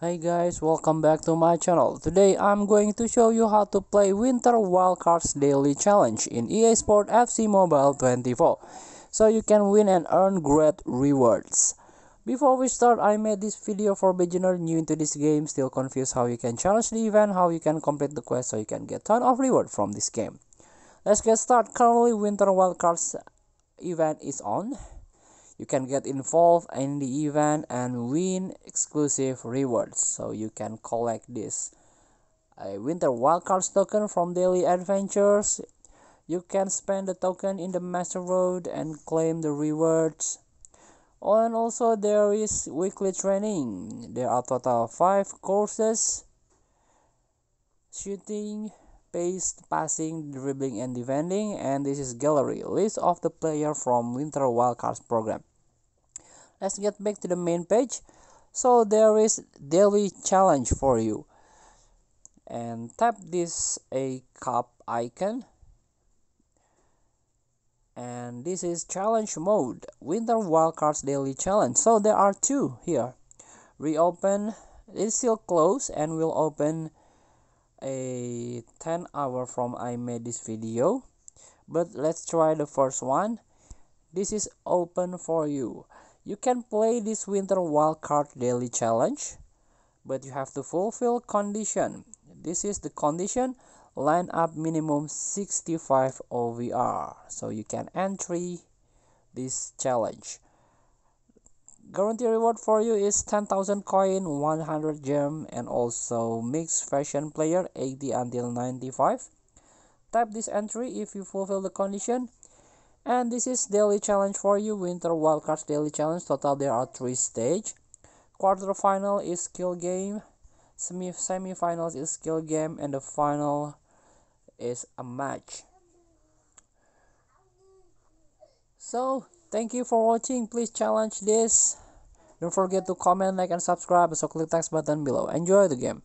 Hi guys, welcome back to my channel. Today I'm going to show you how to play Winter Wildcards Daily Challenge in EA Sport FC Mobile 24 so you can win and earn great rewards. Before we start, I made this video for beginner new into this game, still confused how you can challenge the event, how you can complete the quest so you can get ton of reward from this game. Let's get started. Currently Winter Wildcards event is on you can get involved in the event and win exclusive rewards. So you can collect this a winter wildcards token from daily adventures. You can spend the token in the master road and claim the rewards. And also there is weekly training. There are total five courses. Shooting pace passing dribbling and defending and this is gallery list of the player from winter wildcards program. Let's get back to the main page. So there is daily challenge for you. And tap this a cup icon. And this is challenge mode winter wildcards daily challenge. So there are two here. Reopen it's still closed and will open a 10 hour from i made this video but let's try the first one this is open for you you can play this winter wildcard daily challenge, but you have to fulfill condition. This is the condition, line up minimum 65 OVR. So you can entry this challenge. Guarantee reward for you is 10,000 coin, 100 gem, and also mixed fashion player 80 until 95. Type this entry if you fulfill the condition. And this is daily challenge for you winter wildcards daily challenge. Total there are three stage. Quarter final is skill game. Semi semifinals is skill game and the final is a match. So thank you for watching. Please challenge this. Don't forget to comment like and subscribe. So click text button below. Enjoy the game